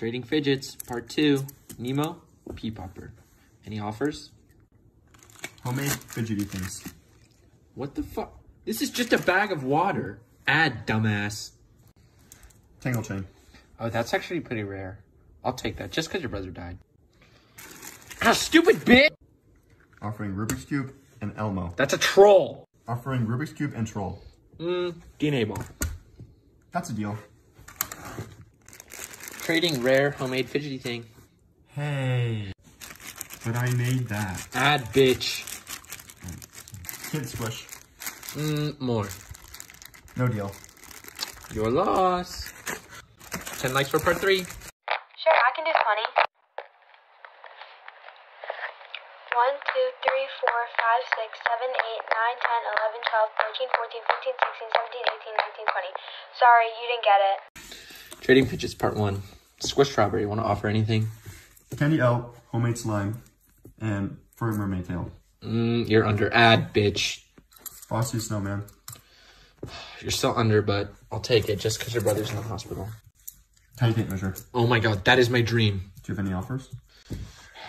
Trading Fidgets, Part 2, Nemo, Pea Popper. Any offers? Homemade fidgety things. What the fuck? This is just a bag of water. Add, dumbass. Tangle chain. Oh, that's actually pretty rare. I'll take that, just because your brother died. Ah, stupid bitch! Offering Rubik's Cube and Elmo. That's a troll! Offering Rubik's Cube and Troll. Mmm, DNA ball. That's a deal. Trading rare homemade fidgety thing. Hey. But I made that. Add, bitch. Kid squish. Mmm, more. No deal. Your loss. 10 likes for part 3. Sure, I can do 20. 1, 2, 3, 4, 5, 6, 7, 8, 9, 10, 11, 12, 13, 14, 15, 16, 17, 18, 19, 20. Sorry, you didn't get it. Trading Pitches Part 1. Squish Strawberry, want to offer anything? Candy L, homemade slime, and furry mermaid tail. Mmm, you're under. Ad, bitch. Frosty Snowman. You're still under, but I'll take it just because your brother's in the hospital. Tiny tape measure. Oh my god, that is my dream. Do you have any offers?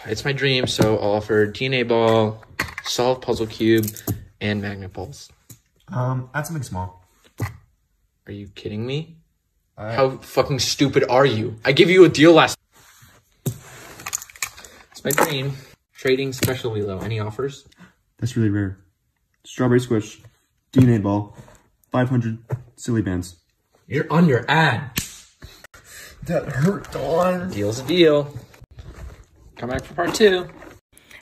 It's my dream, so I'll offer DNA Ball, Solve Puzzle Cube, and Magnet Balls. Um, add something small. Are you kidding me? I, How fucking stupid are you? I gave you a deal last. It's my dream. Trading Special Lilo. Any offers? That's really rare. Strawberry squish. DNA ball. 500 Silly Bandz. You're under. ad. That hurt, Dawn. Deal's a deal. Come back for part two.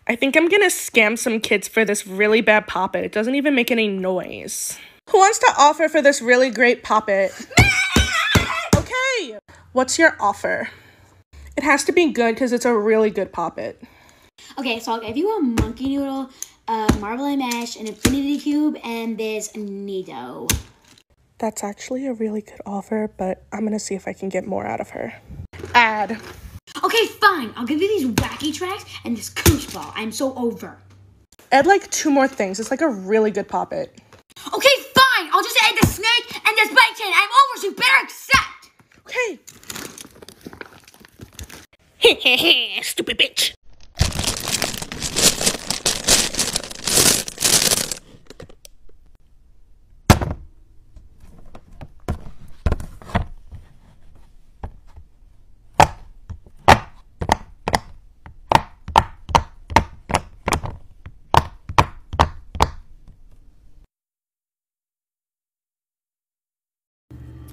I think I'm gonna scam some kids for this really bad poppet. It doesn't even make any noise. Who wants to offer for this really great poppet? What's your offer? It has to be good because it's a really good poppet. Okay, so I'll give you a monkey noodle, a marble and mesh, an infinity cube, and this NeeDoh. That's actually a really good offer, but I'm gonna see if I can get more out of her. Add. Okay, fine. I'll give you these wacky tracks and this Koosh ball. I'm so over. Add like two more things. It's like a really good poppet. Okay, fine. I'll just add the snake and this bike chain. I'm over, you better. Okay. Stupid bitch.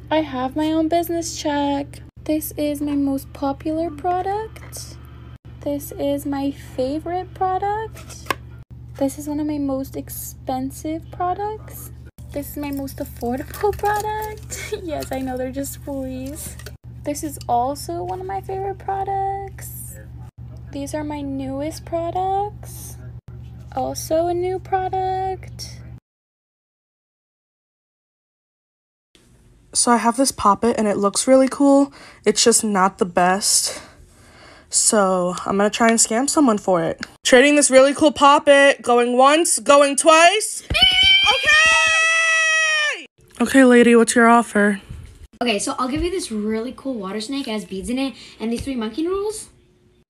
I have my own business check. This is my most popular product. This is my favorite product. This is one of my most expensive products. This is my most affordable product. yes, I know they're just toys. This is also one of my favorite products. These are my newest products. Also a new product. So I have this poppet and it looks really cool. It's just not the best. So I'm gonna try and scam someone for it. Trading this really cool poppet. Going once, going twice. Okay! Okay, lady, what's your offer? Okay, so I'll give you this really cool water snake. It has beads in it, and these three monkey noodles.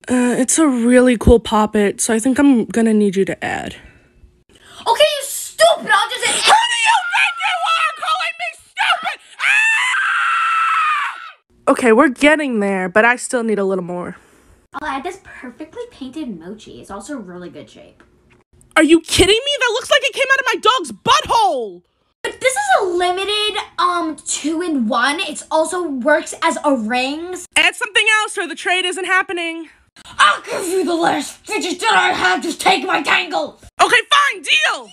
Uh, it's a really cool poppet, so I think I'm gonna need you to add. Okay, you stupid! I'll just. Who do you think you are calling me stupid? Ah! Okay, we're getting there, but I still need a little more. I'll add this perfectly painted mochi. It's also really good shape. Are you kidding me? That looks like it came out of my dog's butthole! But this is a limited um two in one. It also works as a rings. Add something else or the trade isn't happening. I'll give you the last fidget that I have. Just take my tangle. Okay, fine, deal!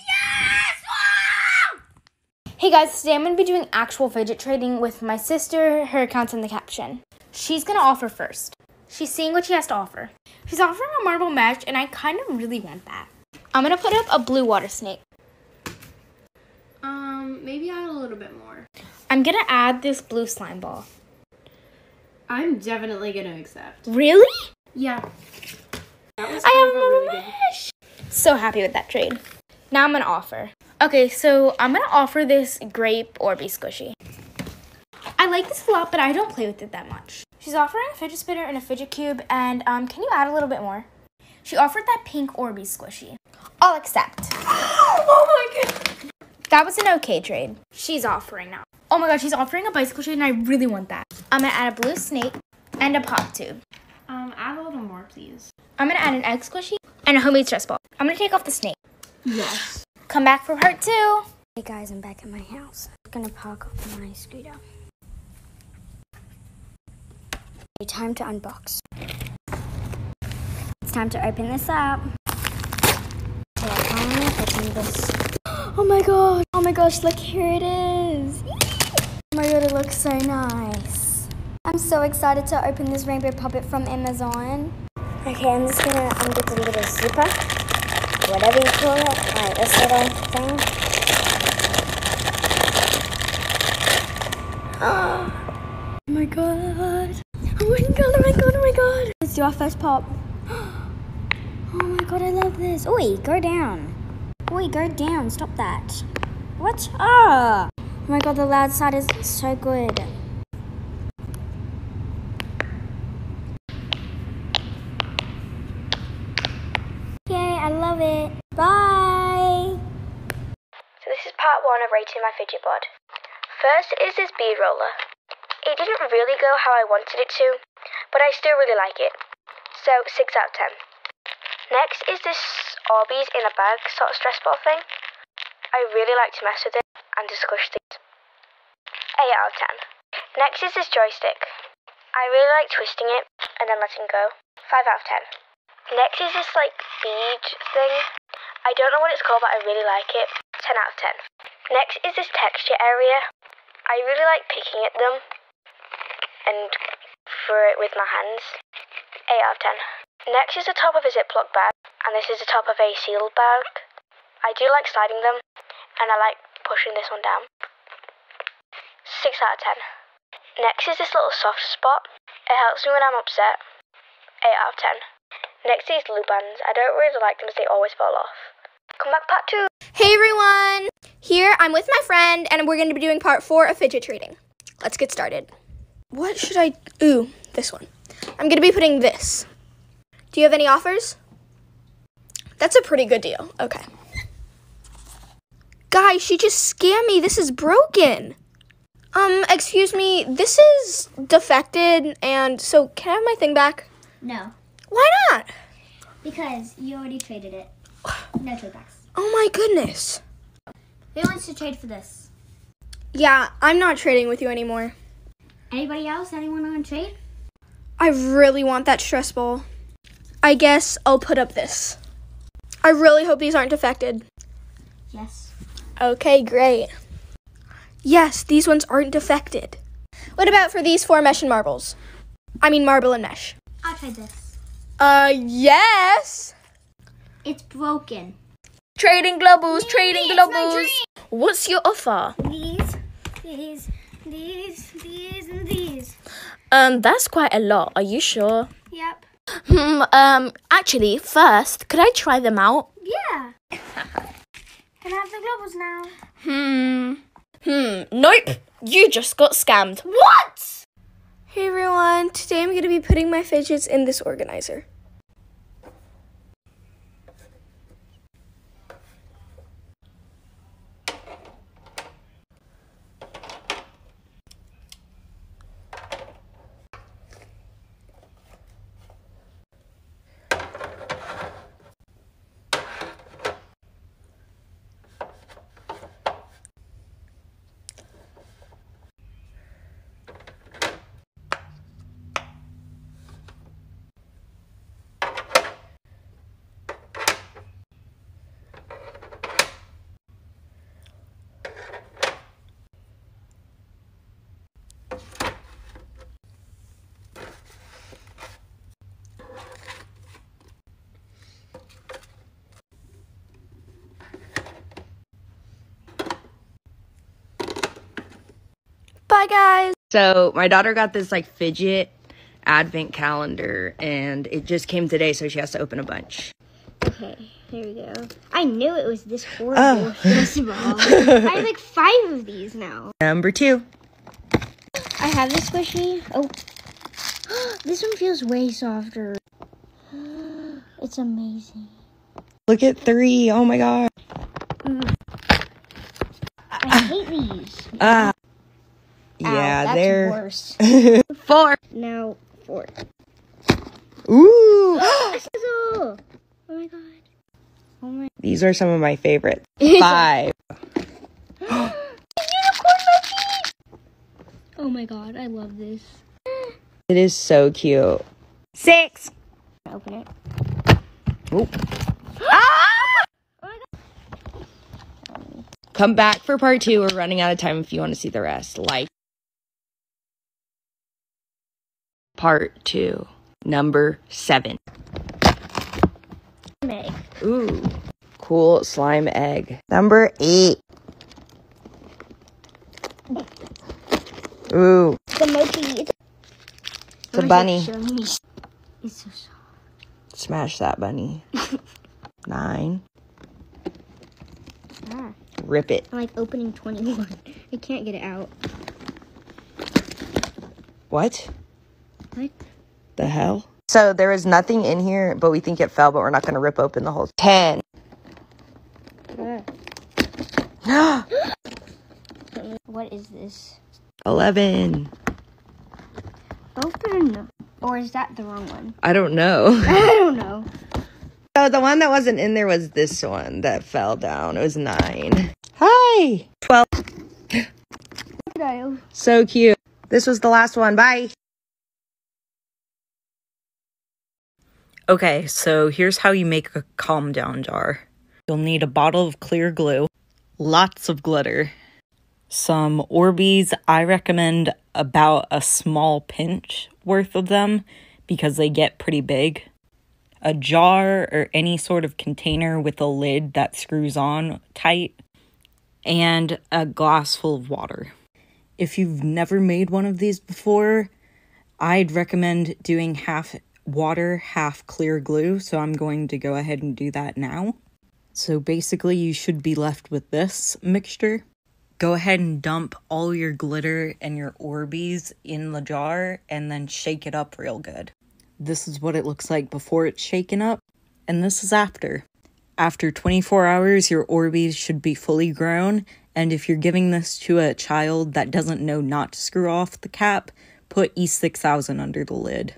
Hey guys, today I'm going to be doing actual fidget trading with my sister. Her account's in the caption. She's going to offer first. She's seeing what she has to offer. She's offering a marble match, and I kind of really want that. I'm going to put up a blue water snake. Um, maybe add a little bit more. I'm going to add this blue slime ball. I'm definitely gonna accept. Really? Yeah. I have a really marble good. match. So happy with that trade. Now I'm going to offer. Okay, so I'm going to offer this grape Orby squishy. I like this a lot, but I don't play with it that much. She's offering a fidget spinner and a fidget cube, and um, can you add a little bit more? She offered that pink Orbeez squishy. I'll accept. oh my god. That was an okay trade. She's offering now. Oh my god, she's offering a bicycle trade, and I really want that. I'm gonna add a blue snake and a pop tube. Um, add a little more, please. I'm gonna add an egg squishy and a homemade stress ball. I'm gonna take off the snake. Yes. Come back for part two. Hey guys, I'm back at my house. I'm gonna park my scooter. Okay, time to unbox. It's time to open this up. Opened this. Oh my god! Oh my gosh, look, here it is! Oh my god, it looks so nice. I'm so excited to open this rainbow puppet from Amazon. Okay, I'm just gonna undo the little zipper. Whatever you call it. Like this little thing. Oh my god. Oh my god, oh my god, oh my god. Let's do our first pop. Oh my god, I love this. Oi, go down. Oi, go down. Stop that. What? Ah! Oh my god, the loud side is so good. Yay, I love it. Bye! So this is part one of rating my fidget board. First is this bead roller. It didn't really go how I wanted it to, but I still really like it. So 6 out of 10. Next is this Orbeez in a bag sort of stress ball thing. I really like to mess with it and to squish things. 8 out of 10. Next is this joystick. I really like twisting it and then letting go. 5 out of 10. Next is this like bead thing. I don't know what it's called, but I really like it. 10 out of 10. Next is this texture area. I really like picking at them and through it with my hands. 8 out of 10. Next is the top of a Ziploc bag, and this is the top of a sealed bag. I do like sliding them, and I like pushing this one down. 6 out of 10. Next is this little soft spot. It helps me when I'm upset. 8 out of 10. Next is glue bands. I don't really like them as they always fall off. Come back part 2. Hey everyone! Here I'm with my friend, and we're going to be doing part four of fidget trading. Let's get started. What should I? Ooh, this one. I'm going to be putting this. Do you have any offers? That's a pretty good deal. Okay. Guys, she just scammed me. This is broken. Um, excuse me. This is defected, and so can I have my thing back? No, Why not? because you already traded it. No trade backs. Oh my goodness. Who wants to trade for this? Yeah, I'm not trading with you anymore. Anybody else? Anyone want to trade? I really want that stress ball. I guess I'll put up this. I really hope these aren't defected. Yes. Okay, great. Yes, these ones aren't defected. What about for these four mesh and marbles? I mean marble and mesh. I'll trade this. Uh, yes. It's broken. Trading Globbles, trading Globbles. What's your offer? These, these, these, these, and these. Um, that's quite a lot. Are you sure? Yep. Hmm. Um. Actually, first, could I try them out? Yeah. Can I have the Globbles now? Hmm. Hmm. Nope. You just got scammed. What? Hey everyone, today I'm going to be putting my fidgets in this organizer. Guys. So my daughter got this like fidget advent calendar and it just came today so she has to open a bunch. Okay, here we go. I knew it was this horrible ball. I have like five of these now. Number two. I have this squishy. Oh, This one feels way softer. It's amazing. Look at three. Oh my god. I hate these. Ah. Ow, Yeah, that's they're worse. four. Now four. Ooh. oh my god. Oh my. These are some of my favorites. Five. Oh my god, I love this. It is so cute. Six. Open it. Oop. Ah! Oh Come back for part two. We're running out of time if you want to see the rest. Like part two, number seven. Meg. Ooh, cool slime egg. Number eight. Ooh, The mochi. It's the bunny. It's so soft. Smash that bunny. Nine. Ah, Rip it. I'm like opening 21. I can't get it out. What? What? The hell? So there is nothing in here, but we think it fell, but we're not going to rip open the whole. Ten. What is this? Eleven. Open. Or is that the wrong one? I don't know. I don't know. So the one that wasn't in there was this one that fell down. It was nine. Hi. Twelve. So cute. This was the last one. Bye. Okay, so here's how you make a calm down jar. You'll need a bottle of clear glue, lots of glitter, some Orbeez. I recommend about a small pinch worth of them because they get pretty big. A jar or any sort of container with a lid that screws on tight, and a glass full of water. If you've never made one of these before, I'd recommend doing half water, half clear glue. So I'm going to go ahead and do that now. So basically, you should be left with this mixture. Go ahead and dump all your glitter and your Orbeez in the jar and then shake it up real good. This is what it looks like before it's shaken up, and this is after. After 24 hours, your Orbeez should be fully grown, and if you're giving this to a child that doesn't know not to screw off the cap, put E6000 under the lid.